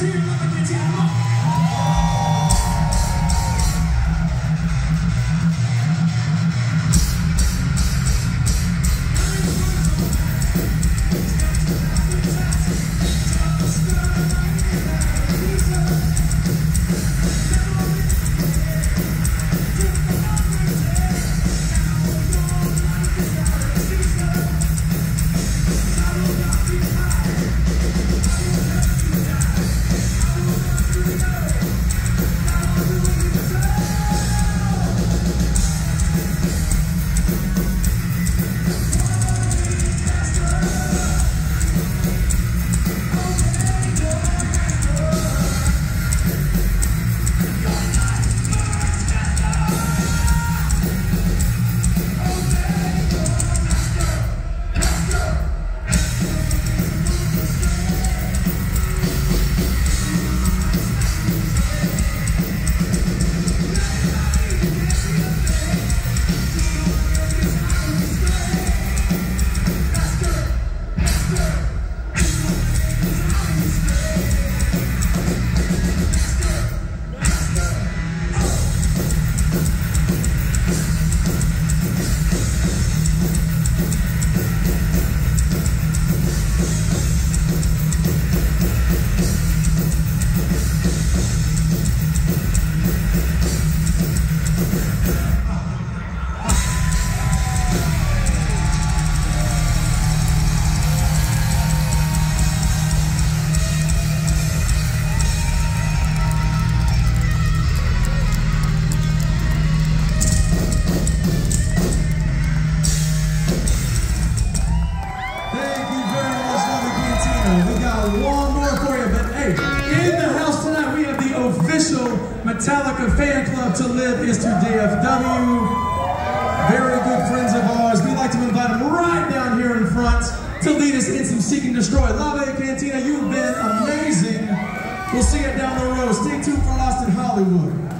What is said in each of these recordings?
team live is to DFW. Very good friends of ours. We'd like to invite them right down here in front to lead us in some Seek and Destroy. Lava Cantina, you've been amazing. We'll see you down the road. Stay tuned for Lost in Hollywood.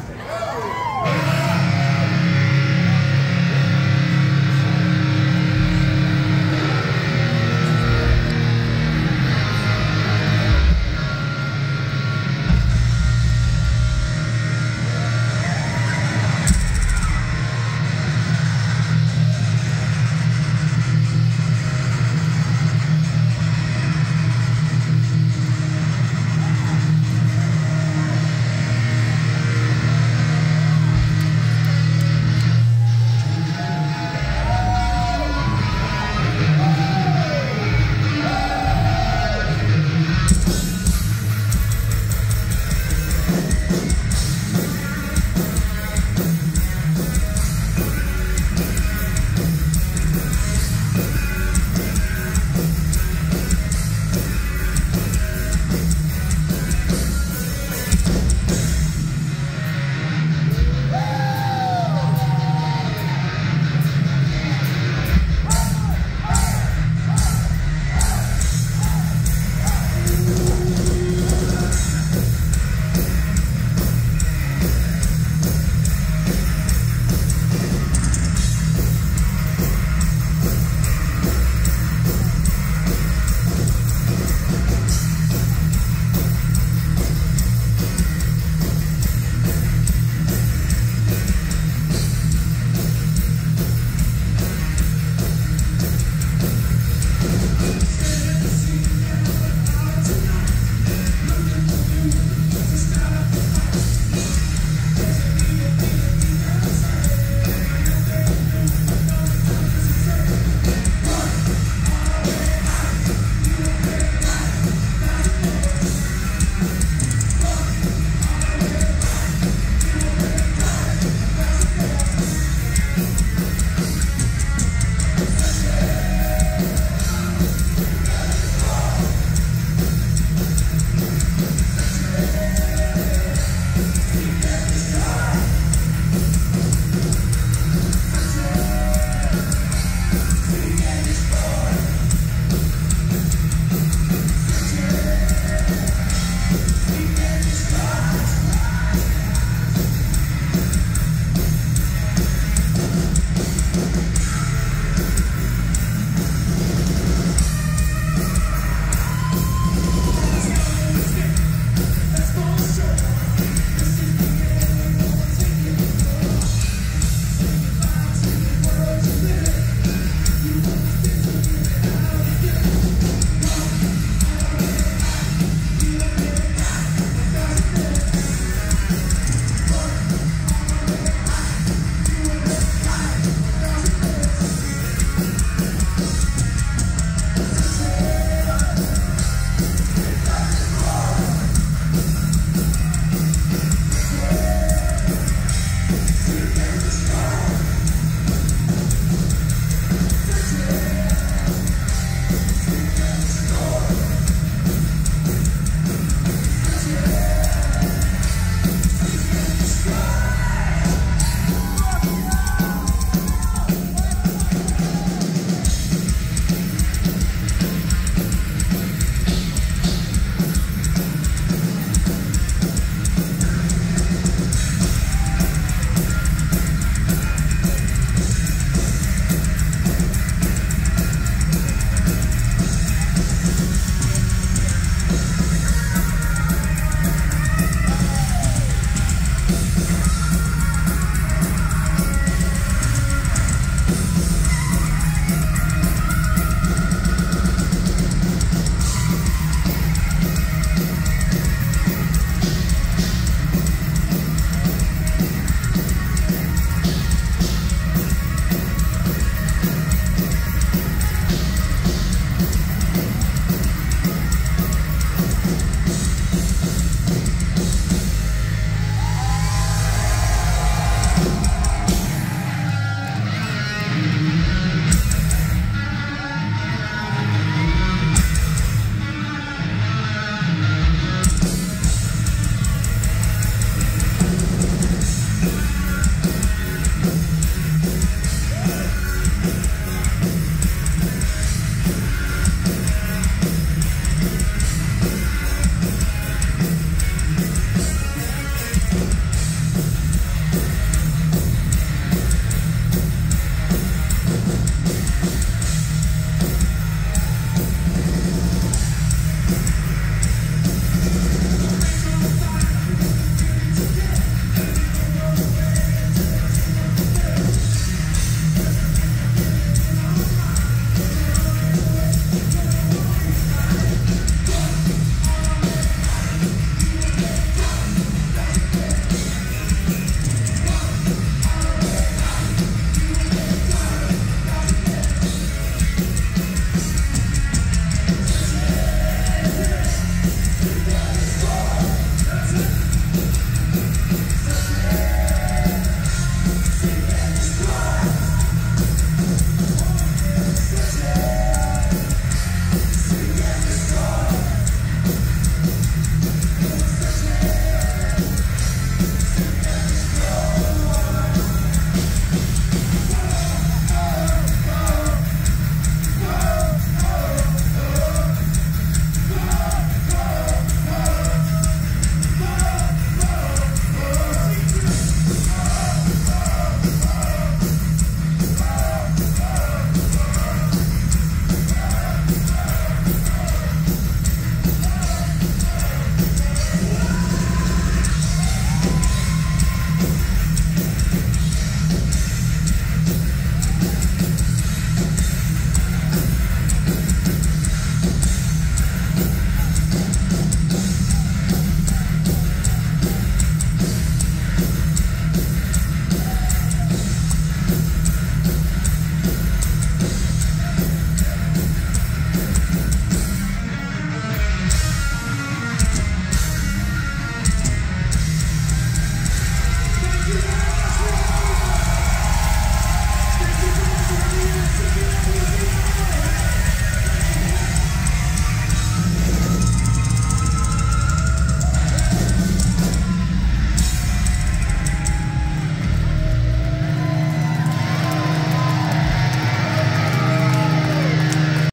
Yes.